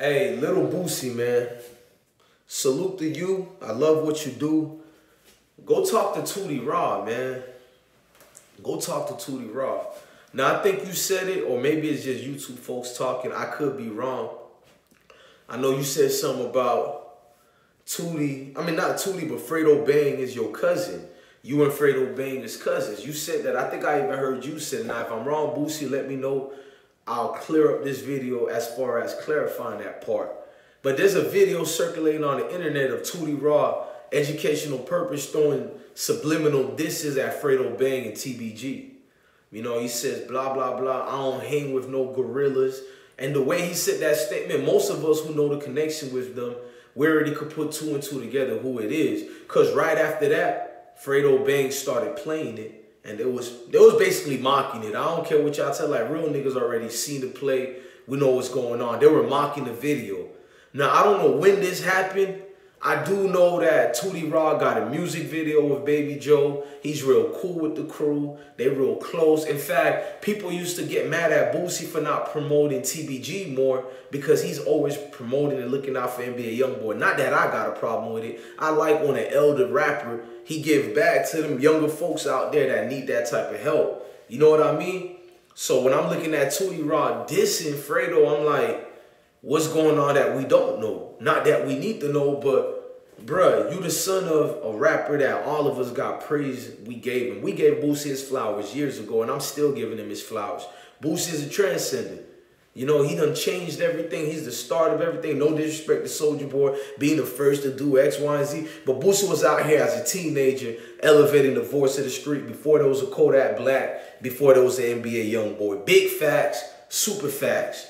Hey, little Boosie, man. Salute to you. I love what you do. Go talk to Tootie Raww, man. Go talk to Tootie Raww. Now I think you said it, or maybe it's just YouTube folks talking. I could be wrong. I know you said something about Tootie. I mean, not Tootie, but Fredo Bang is your cousin. You and Fredo Bang is cousins. You said that. I think I even heard you say. Now, if I'm wrong, Boosie, let me know. I'll clear up this video as far as clarifying that part. But there's a video circulating on the internet of Tootie Raww educational purpose throwing subliminal disses at Fredo Bang and TBG. You know, he says, blah, blah, blah, I don't hang with no gorillas. And the way he said that statement, most of us who know the connection with them, we already could put two and two together who it is. Because right after that, Fredo Bang started playing it. And it was it was basically mocking it. I don't care what y'all tell, like real niggas already seen the play. We know what's going on. They were mocking the video. Now I don't know when this happened. I do know that Tootie Raww got a music video with Baby Joe. He's real cool with the crew. They real close. In fact, people used to get mad at Boosie for not promoting TBG more because he's always promoting and looking out for NBA Youngboy. Not that I got a problem with it. I like when an elder rapper, he give back to them younger folks out there that need that type of help. You know what I mean? So when I'm looking at Tootie Raww dissing Fredo, I'm like, what's going on that we don't know. Not that we need to know, but bruh, you the son of a rapper that all of us got praise we gave him. We gave Boosie his flowers years ago, and I'm still giving him his flowers. Boosie is a transcendent. You know, he done changed everything. He's the start of everything. No disrespect to Soulja Boy being the first to do X, Y, and Z. But Boosie was out here as a teenager elevating the voice of the street before there was a Kodak Black, before there was an NBA Young Boy. Big facts, super facts.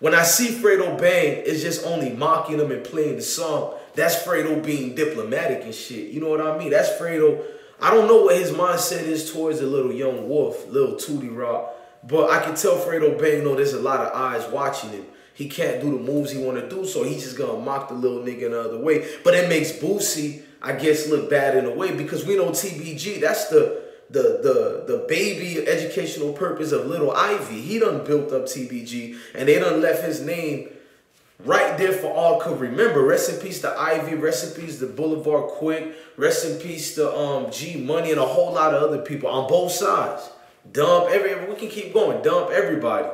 When I see Fredo Bang, it's just only mocking him and playing the song. That's Fredo being diplomatic and shit. You know what I mean? That's Fredo. I don't know what his mindset is towards the little young wolf, little Tootie Raww. But I can tell Fredo Bang, know there's a lot of eyes watching him. He can't do the moves he want to do, so he's just gonna mock the little nigga another way. But it makes Boosie, I guess, look bad in a way because we know TBG, that's the the the the baby educational purpose of Little Ivey. He done built up TBG and they done left his name right there for all could remember. Rest in peace to Ivey, rest in peace to Boulevard Quick, rest in peace to um Gee Money and a whole lot of other people on both sides. Dump every we can keep going. Dump everybody.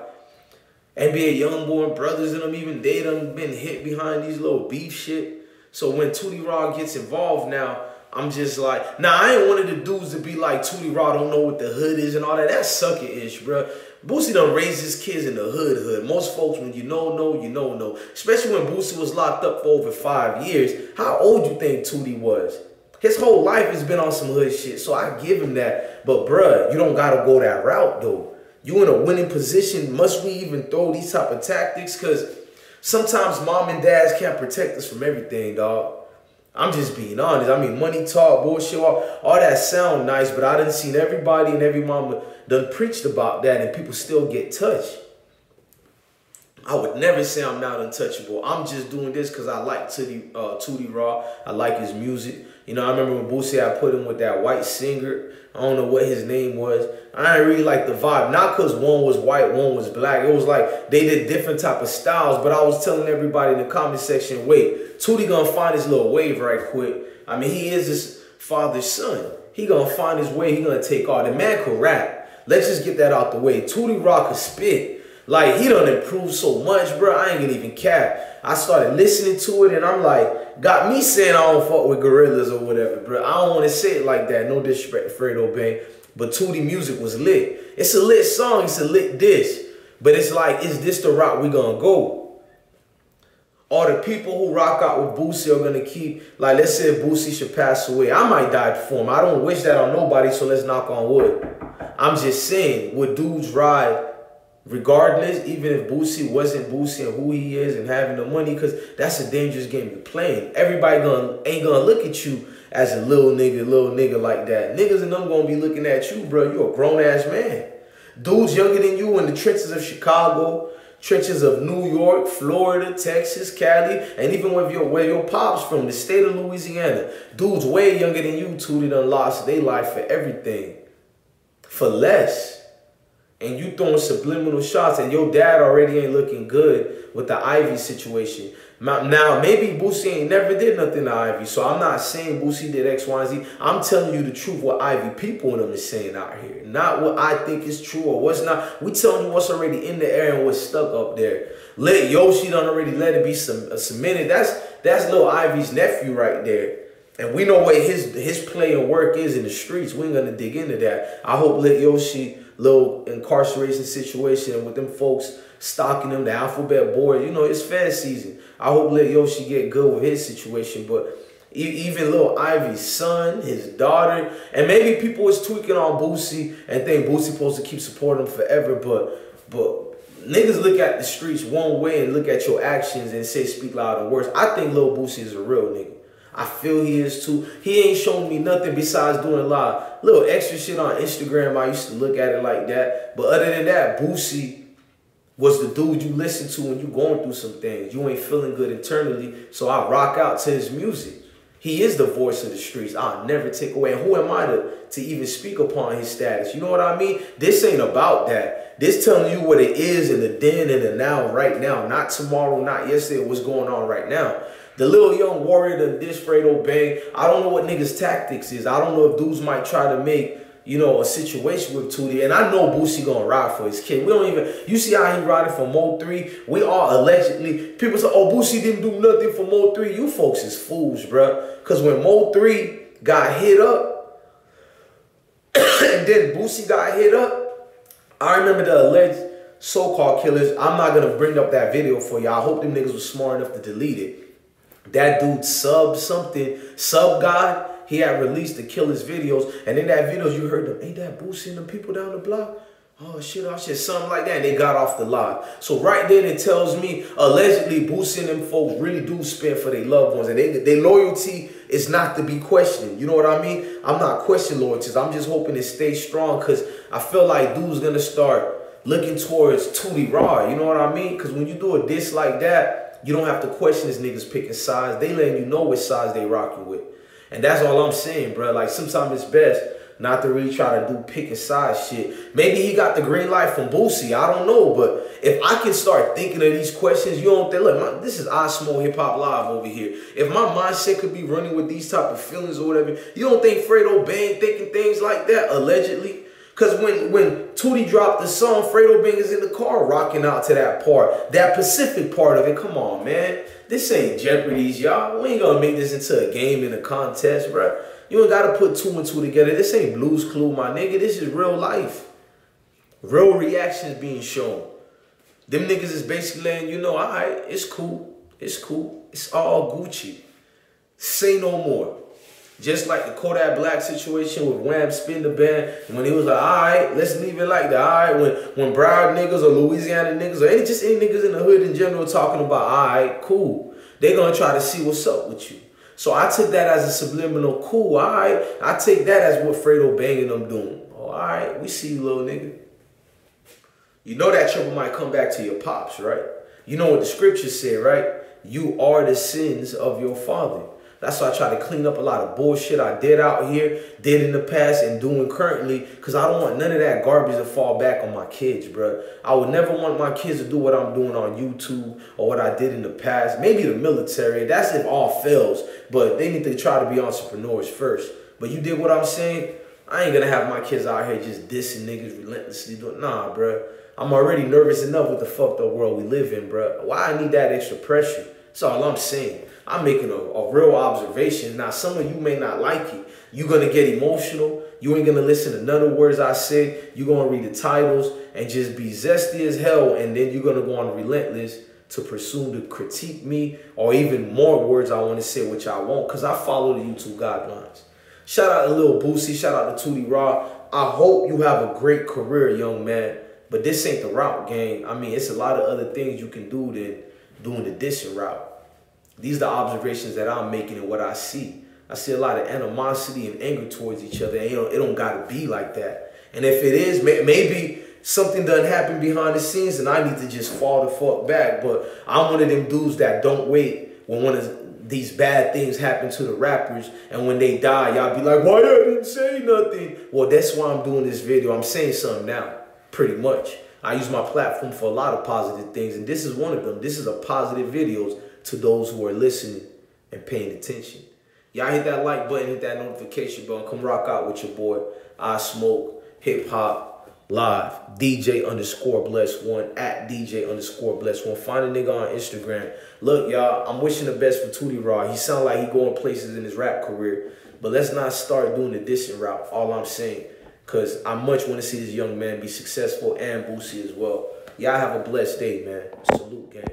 NBA Youngboy brothers and them even they done been hit behind these little beef shit. So when Tootie Raww gets involved now, I'm just like, nah, I ain't one of the dudes to be like Tootie Raww don't know what the hood is and all that. That's sucker-ish, bro. Boosie done raised his kids in the hood hood. Most folks, when you know, know, you know, know. Especially when Boosie was locked up for over five years. How old you think Tootie was? His whole life has been on some hood shit, so I give him that. But bruh, you don't gotta go that route though. You in a winning position. Must we even throw these type of tactics? Cause sometimes mom and dads can't protect us from everything, dog. I'm just being honest. I mean, money talk, bullshit, all, all that sound nice, but I done seen everybody and every mama done preached about that and people still get touched. I would never say I'm not untouchable. I'm just doing this because I like Tootie, uh, Tootie Raww. I like his music. You know, I remember when Boosie, I put him with that white singer. I don't know what his name was. I didn't really like the vibe. Not because one was white, one was black. It was like they did different type of styles. But I was telling everybody in the comment section, wait, Tootie gonna find his little wave right quick. I mean, he is his father's son. He gonna find his way. He gonna take all. The man could rap. Let's just get that out the way. Tootie Raww could spit. Like, he done improved so much, bro. I ain't gonna even cap. I started listening to it and I'm like, got me saying I don't fuck with gorillas or whatever, bro. I don't want to say it like that. No disrespect to Fredo Bang. But Tootie music was lit. It's a lit song. It's a lit dish. But it's like, is this the route we gonna go? Or the people who rock out with Boosie are gonna keep, like, let's say if Boosie should pass away. I might die before him. I don't wish that on nobody, so let's knock on wood. I'm just saying, would dudes ride regardless, even if Boosie wasn't Boosie and who he is and having the money, because that's a dangerous game to play. Everybody gonna ain't gonna look at you as a little nigga, little nigga like that. Niggas and them gonna be looking at you, bro. You a grown ass man. Dudes younger than you in the trenches of Chicago, trenches of New York, Florida, Texas, Cali, and even where your where your pops from, the state of Louisiana. Dudes way younger than you, two done lost their life for everything. For less. And you throwing subliminal shots, and your dad already ain't looking good with the Ivey situation. Now, maybe Boosie ain't never did nothing to Ivey, so I'm not saying Boosie did X, Y, and Z. I'm telling you the truth what Ivey people and them is saying out here. Not what I think is true or what's not. We telling you what's already in the air and what's stuck up there. Lil Yoshi done already let it be some uh, cemented. That's that's little Ivey's nephew right there. And we know what his his play and work is in the streets. We ain't gonna dig into that. I hope Lil Yoshi little incarceration situation with them folks stocking them the alphabet board. You know, it's fan season. I hope Lil Yoshi get good with his situation, but even little Ivey's son, his daughter, and maybe people was tweaking on Boosie and think Boosie supposed to keep supporting him forever, but but niggas look at the streets one way and look at your actions and say speak louder words. I think Lil Boosie is a real nigga. I feel he is too. He ain't shown me nothing besides doing a lot little extra shit on Instagram. I used to look at it like that. But other than that, Boosie was the dude you listen to when you going through some things. You ain't feeling good internally. So I rock out to his music. He is the voice of the streets. I'll never take away. And who am I to, to even speak upon his status? You know what I mean? This ain't about that. This telling you what it is in the then and the now, right now. Not tomorrow, not yesterday, what's going on right now. The little young warrior, the dish Fredo Bang. I don't know what niggas' tactics is. I don't know if dudes might try to make, you know, a situation with Tootie. And I know Boosie gonna ride for his kid. We don't even, you see how he riding for Mo 3? We all allegedly, people say, oh, Boosie didn't do nothing for Mo 3. You folks is fools, bruh. Because when Mo 3 got hit up, and then Boosie got hit up, I remember the alleged so-called killers. I'm not gonna bring up that video for y'all. I hope them niggas was smart enough to delete it. That dude sub something, sub God, he had released the killer's videos. And in that videos, you heard them, ain't that boosting the people down the block? Oh shit, oh shit, something like that. And they got off the live. So right then it tells me allegedly boosting them folks really do spend for their loved ones. And they, their loyalty is not to be questioned. You know what I mean? I'm not questioning loyalties. I'm just hoping it stays strong because I feel like dude's gonna start looking towards Tootie Raww. You know what I mean? Because when you do a diss like that, you don't have to question this niggas picking sides. They letting you know which sides they rocking with. And that's all I'm saying, bro. Like sometimes it's best not to really try to do picking sides shit. Maybe he got the green light from Boosie. I don't know. But if I can start thinking of these questions, you don't think, look, my, this is I Smoke Hip Hop Live over here. If my mindset could be running with these type of feelings or whatever, you don't think Fredo Bang thinking things like that, allegedly? Because when, when Tootie dropped the song, Fredo Bang is in the car rocking out to that part. That Pacific part of it. Come on, man. This ain't Jeopardy's, y'all. We ain't gonna make this into a game in a contest, bro. You ain't gotta put two and two together. This ain't Blues Clue, my nigga. This is real life. Real reactions being shown. Them niggas is basically letting you know, all right, it's cool. It's cool. It's all Gucci. Say no more. Just like the Kodak Black situation with Wam SpinThaBin, when he was like, all right, let's leave it like that. All right, when when Broward niggas or Louisiana niggas or any just any niggas in the hood in general talking about, all right, cool. They're gonna try to see what's up with you. So I took that as a subliminal cool. All right, I take that as what Fredo banging them doing. Oh, all right, we see you, little nigga. You know that trouble might come back to your pops, right? You know what the scriptures say, right? You are the sins of your father. That's why I try to clean up a lot of bullshit I did out here, did in the past, and doing currently, because I don't want none of that garbage to fall back on my kids, bro. I would never want my kids to do what I'm doing on YouTube or what I did in the past. Maybe the military, that's if all fails, but they need to try to be entrepreneurs first. But you did what I'm saying? I ain't gonna have my kids out here just dissing niggas relentlessly. Nah, bro. I'm already nervous enough with the fucked up world we live in, bro. Why I need that extra pressure? That's all I'm saying. I'm making a, a real observation. Now, some of you may not like it. You're going to get emotional. You ain't going to listen to none of the words I said. You're going to read the titles and just be zesty as hell. And then you're going to go on relentless to pursue to critique me or even more words I want to say, which I won't, because I follow the YouTube guidelines. Shout out to Lil Boosie. Shout out to Tootie Raww. I hope you have a great career, young man. But this ain't the route, gang. I mean, it's a lot of other things you can do than doing the dissing route. These are the observations that I'm making and what I see. I see a lot of animosity and anger towards each other. It don't gotta be like that. And if it is, maybe something doesn't happen behind the scenes and I need to just fall the fuck back. But I'm one of them dudes that don't wait when one of these bad things happen to the rappers and when they die, y'all be like, why I didn't say nothing? Well, that's why I'm doing this video. I'm saying something now. pretty much. I use my platform for a lot of positive things, and this is one of them. This is a positive videos to those who are listening and paying attention. Y'all hit that like button, hit that notification bell, come rock out with your boy. I smoke hip hop live. DJ underscore bless one at DJ underscore bless one. Find a nigga on Instagram. Look, y'all, I'm wishing the best for Tootie Raww. He sound like he going places in his rap career, but let's not start doing the dissing route. All I'm saying, cause I much want to see this young man be successful and Boosie as well. Y'all have a blessed day, man. Salute, gang.